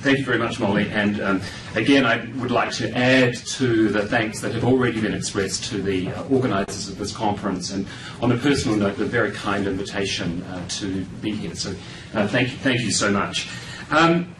thank you very much, Molly. And um, again, I would like to add to the thanks that have already been expressed to the uh, organisers of this conference, and on a personal note, the very kind invitation uh, to be here. So, uh, thank you, thank you so much. Um,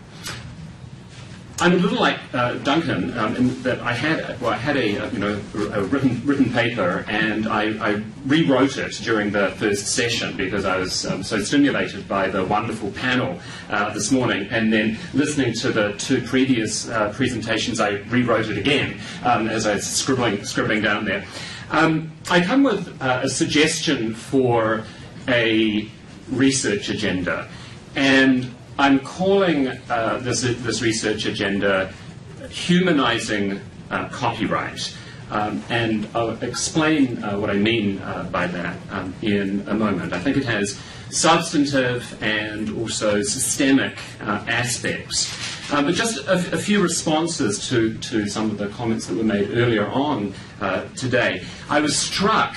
I'm a little like uh, Duncan um, in that I had well, I had a uh, you know a written written paper and I, I rewrote it during the first session because I was um, so stimulated by the wonderful panel uh, this morning and then listening to the two previous uh, presentations I rewrote it again um, as I was scribbling scribbling down there. Um, I come with uh, a suggestion for a research agenda and I'm calling uh, this, this research agenda humanizing uh, copyright. Um, and I'll explain uh, what I mean uh, by that um, in a moment. I think it has substantive and also systemic uh, aspects. Uh, but just a, a, few responses to, to some of the comments that were made earlier on today. I was struck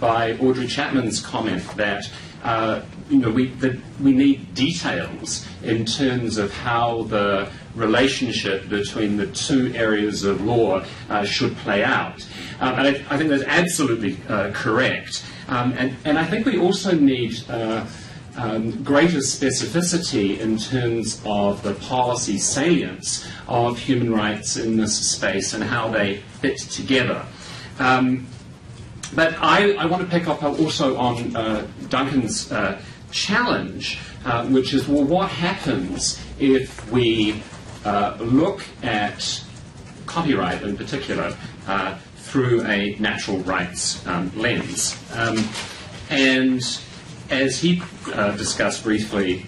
by Audrey Chapman's comment that uh, you know, we, the, we need details in terms of how the relationship between the two areas of law uh, should play out. Um, and I, I, think that's absolutely uh, correct. Um, and, and I think we also need uh, um, greater specificity in terms of the policy salience of human rights in this space and how they fit together. Um, but I, I, want to pick up also on uh, Duncan's uh, challenge, uh, which is well, what happens if we uh, look at copyright in particular uh, through a natural rights um, lens? Um, and as he uh, discussed briefly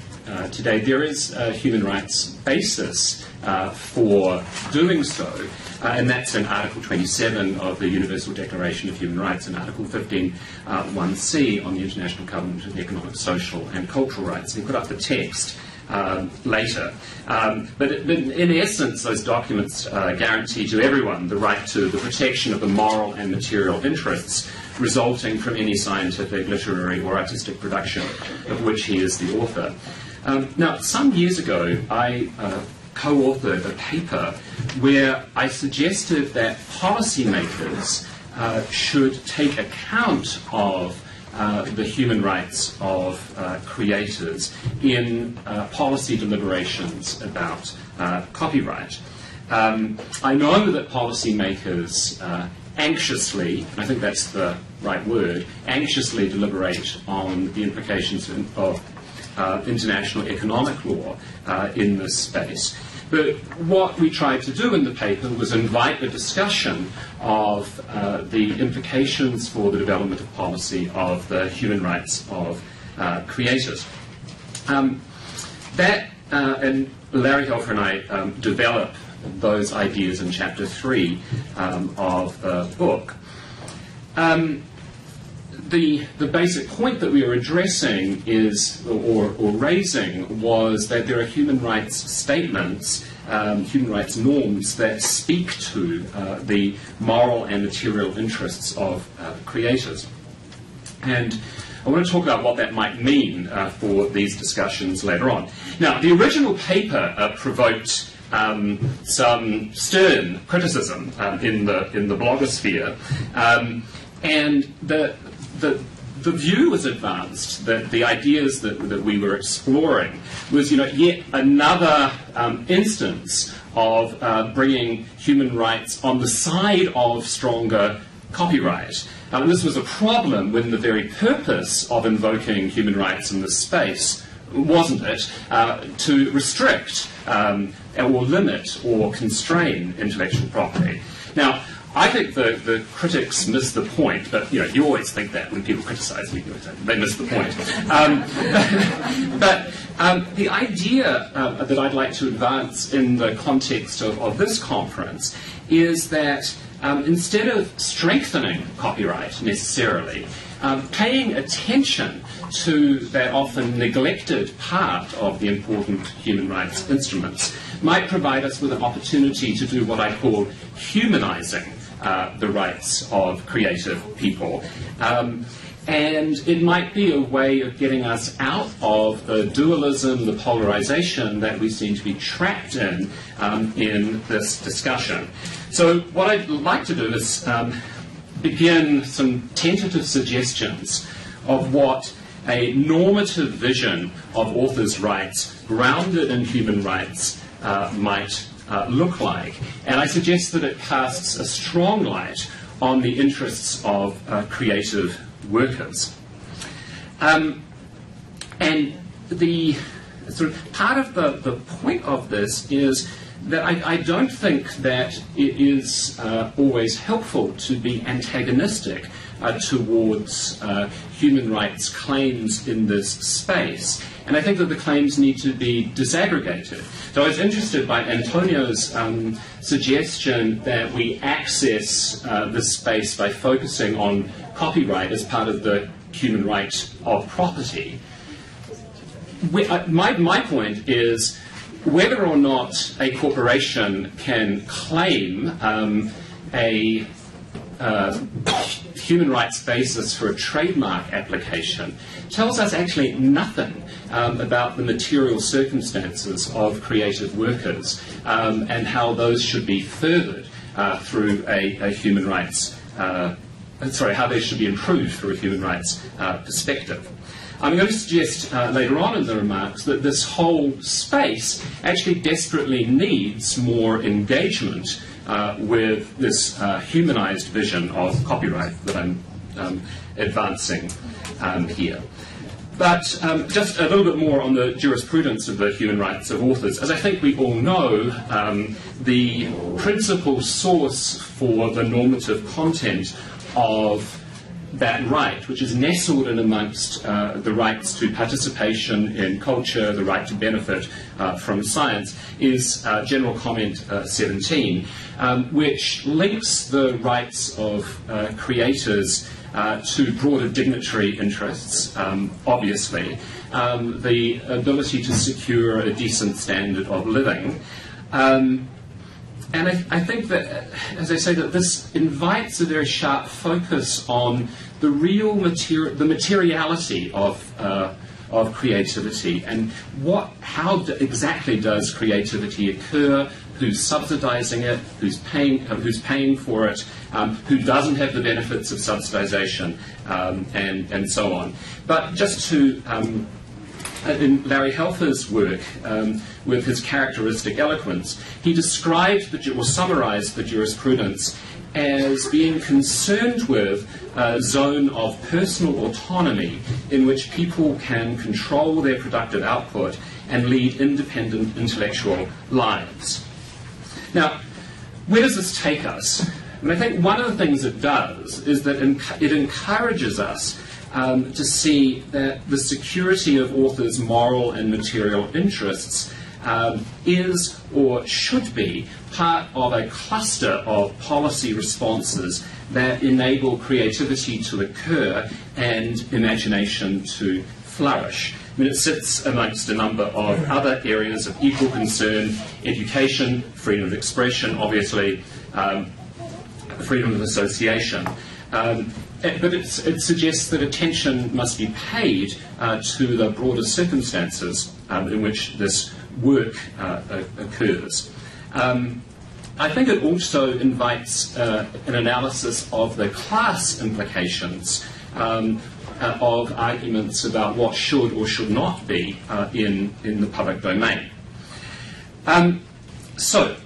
today, there is a human rights basis for doing so. Uh, and that's in Article 27 of the Universal Declaration of Human Rights and Article 15, uh, 1C on the International Covenant of Economic, Social and Cultural Rights. We put up the text um, later. Um, but, but, in essence, those documents uh, guarantee to everyone the right to the protection of the moral and material interests resulting from any scientific, literary, or artistic production of which he is the author. Um, now, some years ago, I uh, co authored a paper where I suggested that policymakers uh, should take account of uh, the human rights of uh, creators in uh, policy deliberations about uh, copyright. Um, I know that policymakers uh, anxiously, I think that's the right word, anxiously deliberate on the implications of international economic law in this space. But what we tried to do in the paper was invite a discussion of uh, the implications for the development of policy of the human rights of uh, creators. Um, that, uh, and Larry Helfer and I um, develop those ideas in chapter three um, of the book. The, the basic point that we are addressing is, or, or raising, was that there are human rights statements, um, human rights norms that speak to uh, the moral and material interests of uh, creators. And I want to talk about what that might mean uh, for these discussions later on. Now, the original paper uh, provoked um, some stern criticism um, in the in the blogosphere, um, and the the, the view was advanced that the ideas that, that we were exploring was, you know, yet another um, instance of uh, bringing human rights on the side of stronger copyright. And this was a problem when the very purpose of invoking human rights in this space wasn't it, uh, to restrict um, or limit or constrain intellectual property. Now, I think the, the critics miss the point, but you know, you always think that when people criticize me, they miss the point. Um, but um, the idea uh, that I'd like to advance in the context of, of this conference is that um, instead of strengthening copyright necessarily, um, paying attention to that often neglected part of the important human rights instruments might provide us with an opportunity to do what I call humanizing uh, the rights of creative people. Um, And it might be a way of getting us out of the dualism, the polarization that we seem to be trapped in um, in this discussion. So, what I'd like to do is um, begin some tentative suggestions of what a normative vision of authors' rights grounded in human rights uh, might uh, look like. And I suggest that it casts a strong light on the interests of uh, creative workers. Um, and the sort of part of the, the point of this is that I, I don't think that it is uh, always helpful to be antagonistic uh, towards uh, human rights claims in this space. And I think that the claims need to be disaggregated. So I was interested by Antonio's um, suggestion that we access uh, this space by focusing on copyright as part of the human right of property. We, uh, my, my point is whether or not a corporation can claim um, a uh, human rights basis for a trademark application tells us actually nothing um, about the material circumstances of creative workers um, and how those should be furthered uh, through a, a, human rights, uh, sorry, how they should be improved through a human rights uh, perspective. I'm going to suggest uh, later on in the remarks that this whole space actually desperately needs more engagement uh, with this uh, humanized vision of copyright that I'm um, advancing um, here. But um, just a little bit more on the jurisprudence of the human rights of authors. As I think we all know, um, the principal source for the normative content of that right, which is nestled in amongst uh, the rights to participation in culture, the right to benefit uh, from science, is uh, General Comment uh, 17, um, which links the rights of uh, creators uh, to broader dignitary interests, um, obviously, um, the ability to secure a decent standard of living. Um, and I, I, think that, as I say, that this invites a very sharp focus on the real material, the materiality of uh, of creativity and what, how exactly does creativity occur? Who's subsidizing it? Who's paying? Who's paying for it? Um, who doesn't have the benefits of subsidization? Um, and and so on. But just to um, in Larry Helfer's work, um, with his characteristic eloquence, he described the, or summarized the jurisprudence as being concerned with a zone of personal autonomy in which people can control their productive output and lead independent intellectual lives. Now, where does this take us? And I think one of the things it does is that it encourages us um, to see that the security of authors' moral and material interests um, is or should be part of a cluster of policy responses that enable creativity to occur and imagination to flourish. I mean, it sits amongst a number of other areas of equal concern education, freedom of expression, obviously, um, freedom of association. Um, but it suggests that attention must be paid uh, to the broader circumstances um, in which this work uh, occurs. Um, I think it also invites uh, an analysis of the class implications um, uh, of arguments about what should or should not be in, in the public domain. Um, so,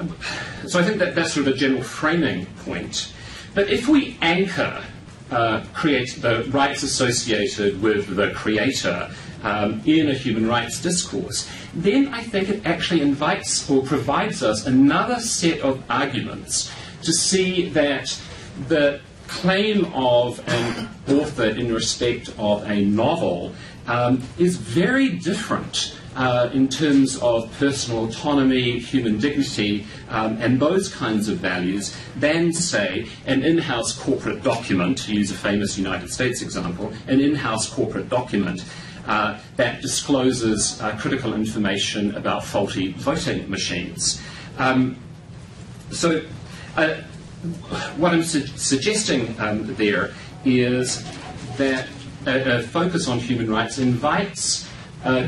so I think that that's sort of a general framing point. But if we anchor uh, create the rights associated with the creator um, in a human rights discourse, then I think it actually invites or provides us another set of arguments to see that the claim of an author in respect of a novel um, is very different uh, in terms of personal autonomy, human dignity, um, and those kinds of values than, say, an in house corporate document, to use a famous United States example, an in house corporate document uh, that discloses uh, critical information about faulty voting machines. Um, so, uh, what I'm su- suggesting um, there is that a, a, focus on human rights invites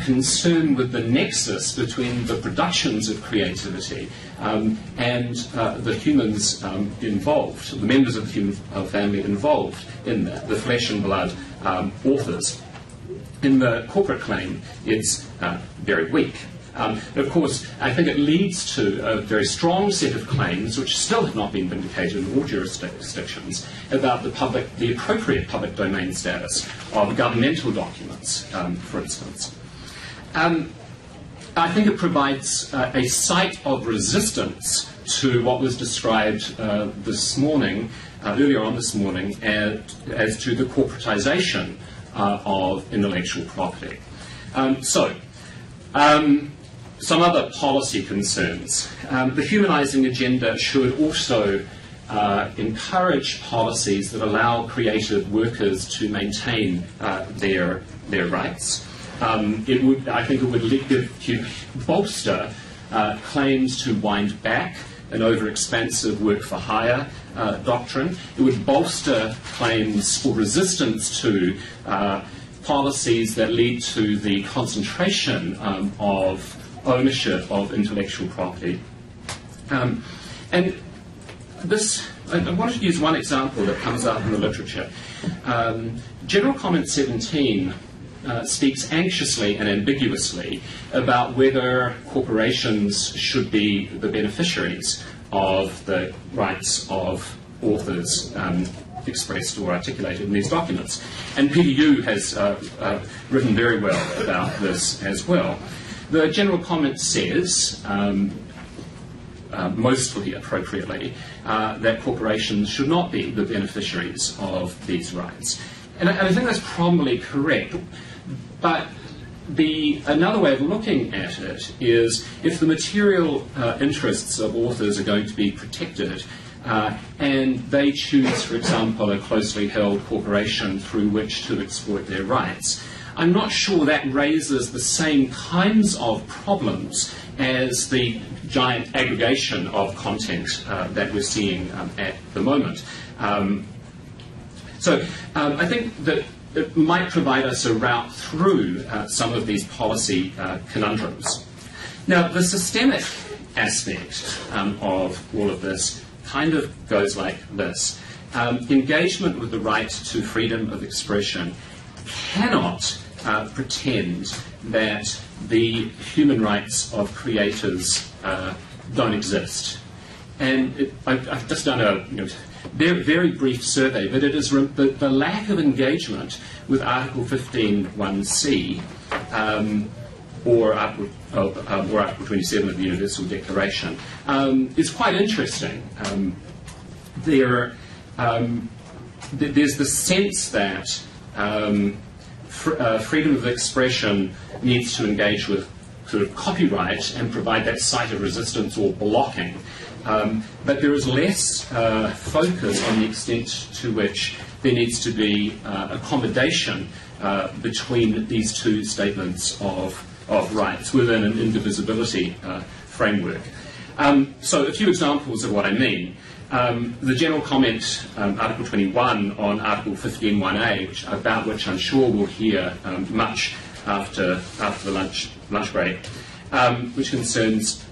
concern with the nexus between the productions of creativity um, and uh, the humans um, involved, the members of the human family involved in that, the flesh and blood um, authors. In the corporate claim, it's uh, very weak. Um, of course, I think it leads to a very strong set of claims, which still have not been vindicated in all jurisdictions, about the public, the appropriate public domain status of governmental documents, um, for instance. Um, I think it provides uh, a site of resistance to what was described uh, this morning, uh, earlier on this morning, as, as to the corporatization uh, of intellectual property. Um, so, um, some other policy concerns. Um, the humanising agenda should also uh, encourage policies that allow creative workers to maintain uh, their, their rights. Um, it would, I think it would bolster uh, claims to wind back an over-expensive work for hire uh, doctrine. It would bolster claims for resistance to uh, policies that lead to the concentration um, of ownership of intellectual property. Um, and this, I, I wanted to use one example that comes up in the literature. Um, General Comment 17 uh, speaks anxiously and ambiguously about whether corporations should be the beneficiaries of the rights of authors um, expressed or articulated in these documents. And Yu has uh, uh, written very well about this as well. The general comment says, um, uh, mostly appropriately, uh, that corporations should not be the beneficiaries of these rights. And I, and I think that's probably correct. But the, another way of looking at it is if the material uh, interests of authors are going to be protected, uh, and they choose, for example, a closely held corporation through which to exploit their rights, I'm not sure that raises the same kinds of problems as the giant aggregation of content uh, that we're seeing um, at the moment. Um, so um, I think that it might provide us a route through uh, some of these policy uh, conundrums. Now, the systemic aspect um, of all of this kind of goes like this. Um, engagement with the right to freedom of expression cannot uh, pretend that the human rights of creators uh, don't exist. And it, I, have just done a you know, very, very brief survey, but it is the, the lack of engagement with Article 15.1c um, or, Article, uh, or Article 27 of the Universal Declaration um, is quite interesting. Um, there, um, th- there's the sense that um, fr- uh, freedom of expression needs to engage with sort of copyright and provide that site of resistance or blocking. Um, but there is less uh, focus on the extent to which there needs to be uh, accommodation uh, between these two statements of, of rights within an indivisibility uh, framework. Um, so, a few examples of what I mean. Um, the general comment, um, Article 21, on Article 15.1a, which, about which I'm sure we'll hear um, much after, after the lunch, lunch break, um, which concerns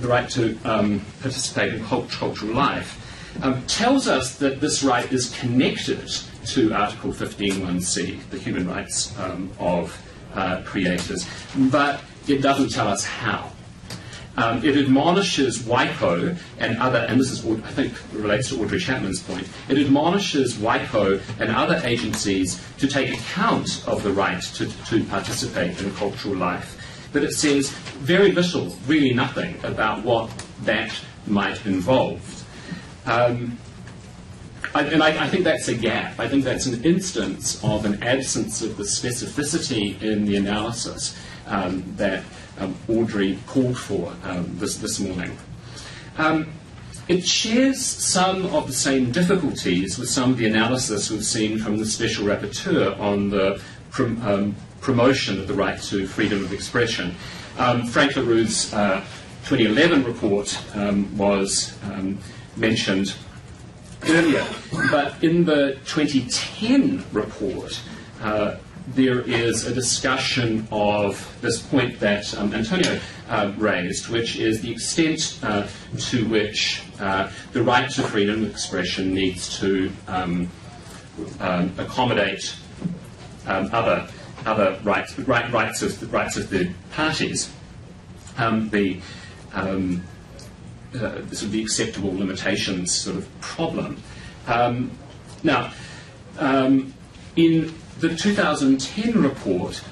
the right to um, participate in cultural life, um, tells us that this right is connected to Article 15.1c, the human rights of uh, creators, but it doesn't tell us how. Um, it admonishes WIPO and other, and this is, I think, relates to Audrey Chapman's point, it admonishes WIPO and other agencies to take account of the right to, to participate in cultural life. But it says very little, really nothing, about what that might involve. Um, I, and I, I, think that's a gap. I think that's an instance of an absence of the specificity in the analysis um, that um, Audrey called for um, this, this morning. Um, it shares some of the same difficulties with some of the analysis we've seen from the Special Rapporteur on the um, promotion of the right to freedom of expression. Um, Frank La Rue's uh, 2011 report um, was mentioned earlier, but in the 2010 report, uh, there is a discussion of this point that um, Antonio uh, raised, which is the extent uh, to which uh, the right to freedom of expression needs to um, um, accommodate um, other other rights, right, rights of the rights of the parties. Um, the um, uh, sort of the acceptable limitations sort of problem. now, in the 2010 report,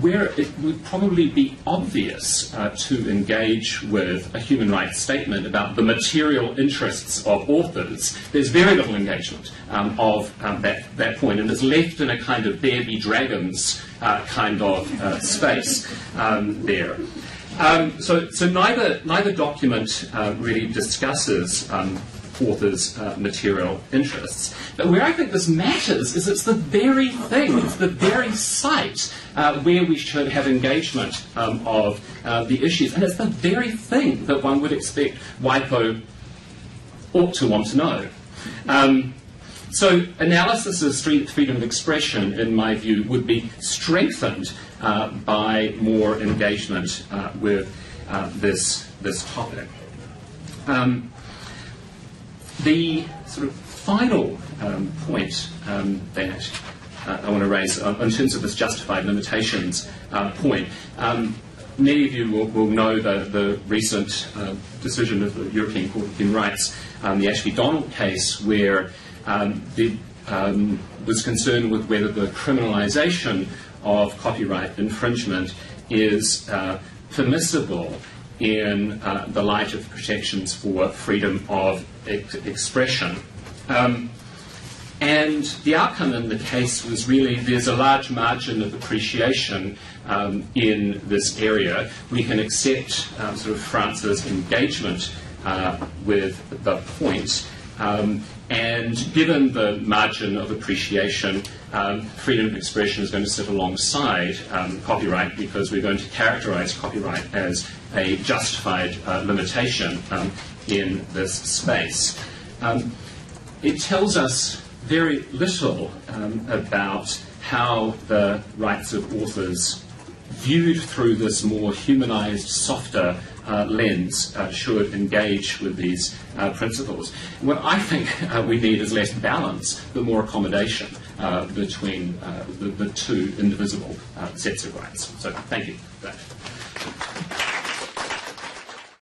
where it would probably be obvious uh, to engage with a human rights statement about the material interests of authors, there's very little engagement um, of um, that, that point, and it's left in a kind of there be dragons uh, kind of uh, space um, there. Um, so, so neither, neither document uh, really discusses um, author's uh, material interests. But where I think this matters is it's the very thing, it's the very site uh, where we should have engagement um, of the issues. And it's the very thing that one would expect WIPO ought to want to know. Um, so analysis of freedom of expression, in my view, would be strengthened uh, by more engagement uh, with uh, this, this topic. Um, the sort of final um, point um, that uh, I want to raise uh, in terms of this justified limitations uh, point. Um, many of you will, will know the, the recent decision of the European Court of Human Rights, um, the Ashby Donald case, where um, the um, was concerned with whether the criminalisation of copyright infringement is uh, permissible in uh, the light of protections for freedom of ex- expression. Um, and the outcome in the case was really there's a large margin of appreciation um, in this area. We can accept um, sort of France's engagement uh, with the point. Um, and given the margin of appreciation, um, freedom of expression is going to sit alongside um, copyright because we're going to characterize copyright as a justified uh, limitation um, in this space. Um, it tells us very little um, about how the rights of authors viewed through this more humanized, softer uh, lens uh, should engage with these uh, principles. What I think uh, we need is less balance, but more accommodation uh, between uh, the, the, two indivisible sets of rights. So thank you.